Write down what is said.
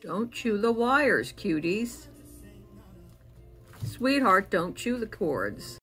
Don't chew the wires, cuties. Sweetheart, don't chew the cords.